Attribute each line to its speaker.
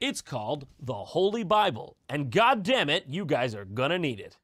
Speaker 1: It's called the Holy Bible, and god damn it, you guys are gonna need it.